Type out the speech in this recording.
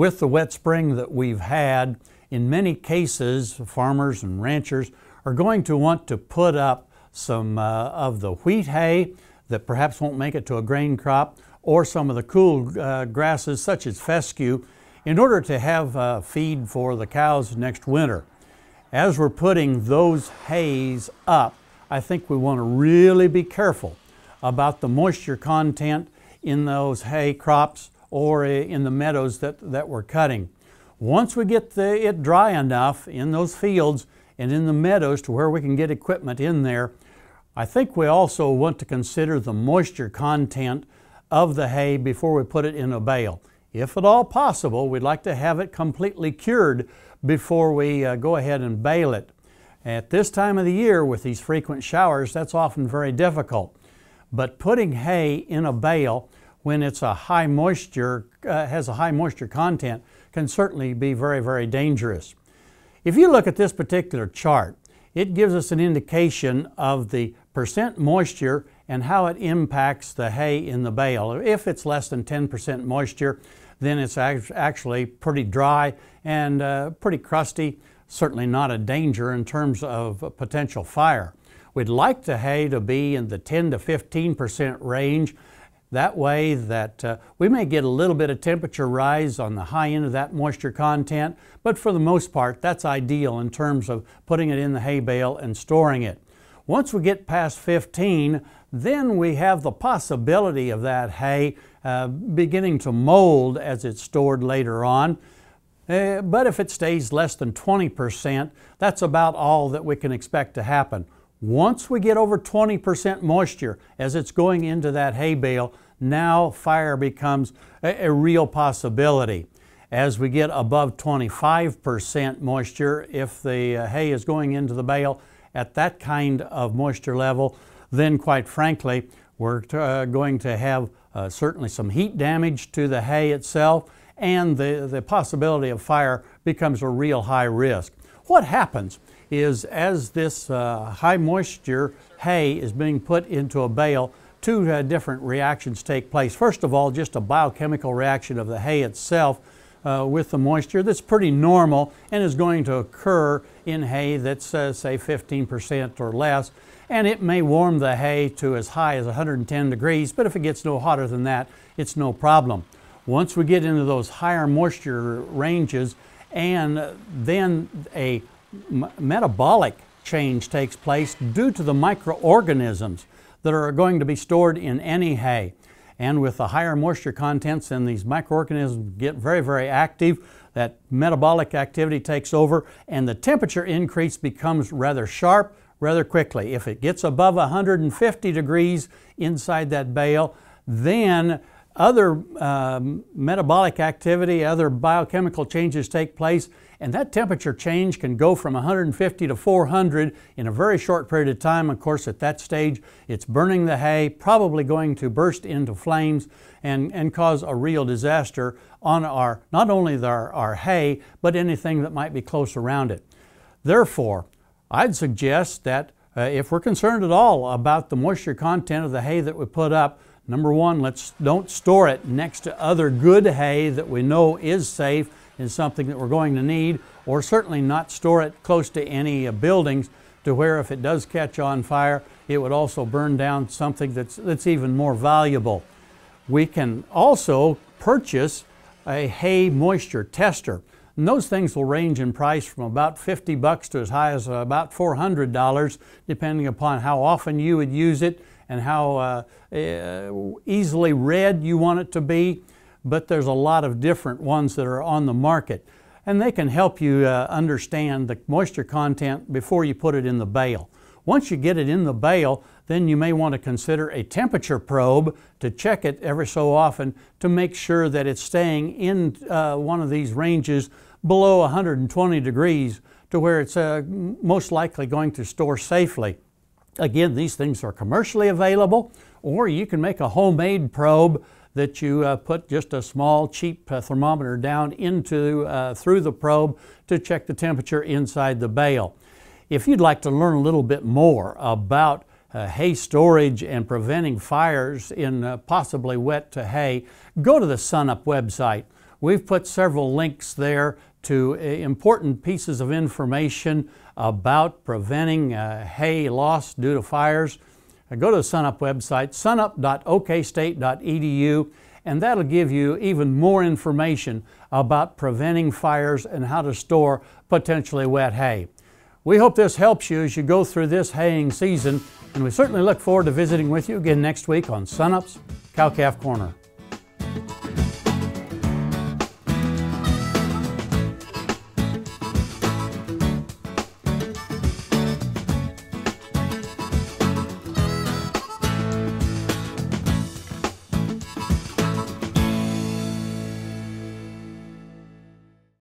With the wet spring that we've had, in many cases, farmers and ranchers are going to want to put up some uh, of the wheat hay that perhaps won't make it to a grain crop or some of the cool uh, grasses such as fescue in order to have uh, feed for the cows next winter. As we're putting those hays up, I think we want to really be careful about the moisture content in those hay crops or in the meadows that, that we're cutting. Once we get the, it dry enough in those fields and in the meadows to where we can get equipment in there, I think we also want to consider the moisture content of the hay before we put it in a bale. If at all possible, we'd like to have it completely cured before we uh, go ahead and bale it. At this time of the year with these frequent showers, that's often very difficult. But putting hay in a bale when it's a high moisture, uh, has a high moisture content, can certainly be very, very dangerous. If you look at this particular chart, it gives us an indication of the percent moisture and how it impacts the hay in the bale. If it's less than 10% moisture, then it's actually pretty dry and uh, pretty crusty, certainly not a danger in terms of potential fire. We'd like the hay to be in the 10 to 15% range. That way that uh, we may get a little bit of temperature rise on the high end of that moisture content, but for the most part, that's ideal in terms of putting it in the hay bale and storing it. Once we get past 15, then we have the possibility of that hay uh, beginning to mold as it's stored later on. Uh, but if it stays less than 20%, that's about all that we can expect to happen. Once we get over 20% moisture as it's going into that hay bale, now fire becomes a, a real possibility. As we get above 25% moisture, if the uh, hay is going into the bale at that kind of moisture level, then quite frankly, we're uh, going to have uh, certainly some heat damage to the hay itself and the, the possibility of fire becomes a real high risk. What happens is as this uh, high moisture hay is being put into a bale, two uh, different reactions take place. First of all, just a biochemical reaction of the hay itself uh, with the moisture that's pretty normal and is going to occur in hay that's uh, say 15% or less and it may warm the hay to as high as 110 degrees but if it gets no hotter than that it's no problem. Once we get into those higher moisture ranges and then a metabolic change takes place due to the microorganisms that are going to be stored in any hay. And with the higher moisture contents and these microorganisms get very, very active, that metabolic activity takes over and the temperature increase becomes rather sharp rather quickly. If it gets above 150 degrees inside that bale, then other um, metabolic activity, other biochemical changes take place and that temperature change can go from 150 to 400 in a very short period of time. Of course, at that stage, it's burning the hay, probably going to burst into flames and, and cause a real disaster on our, not only our, our hay, but anything that might be close around it. Therefore, I'd suggest that uh, if we're concerned at all about the moisture content of the hay that we put up, number one, let's don't store it next to other good hay that we know is safe is something that we're going to need, or certainly not store it close to any uh, buildings to where if it does catch on fire, it would also burn down something that's, that's even more valuable. We can also purchase a hay moisture tester. And those things will range in price from about 50 bucks to as high as about $400, depending upon how often you would use it and how uh, uh easily read you want it to be but there's a lot of different ones that are on the market. And they can help you uh, understand the moisture content before you put it in the bale. Once you get it in the bale, then you may want to consider a temperature probe to check it every so often to make sure that it's staying in uh, one of these ranges below 120 degrees to where it's uh, most likely going to store safely. Again, these things are commercially available, or you can make a homemade probe that you uh, put just a small cheap uh, thermometer down into uh, through the probe to check the temperature inside the bale. If you'd like to learn a little bit more about uh, hay storage and preventing fires in uh, possibly wet to hay, go to the SunUp website. We've put several links there to uh, important pieces of information about preventing uh, hay loss due to fires. Uh, go to the SunUp website, sunup.okstate.edu, and that'll give you even more information about preventing fires and how to store potentially wet hay. We hope this helps you as you go through this haying season, and we certainly look forward to visiting with you again next week on SunUp's Cow Calf Corner.